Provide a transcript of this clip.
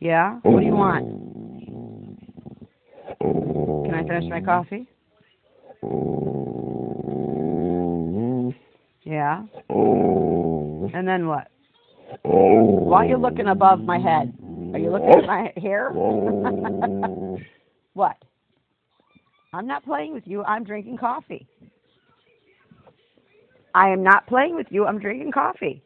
Yeah? What do you want? Can I finish my coffee? Yeah? And then what? Why are you looking above my head? Are you looking at my hair? what? I'm not playing with you. I'm drinking coffee. I am not playing with you. I'm drinking coffee.